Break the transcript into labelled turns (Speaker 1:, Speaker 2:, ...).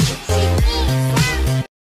Speaker 1: Agency.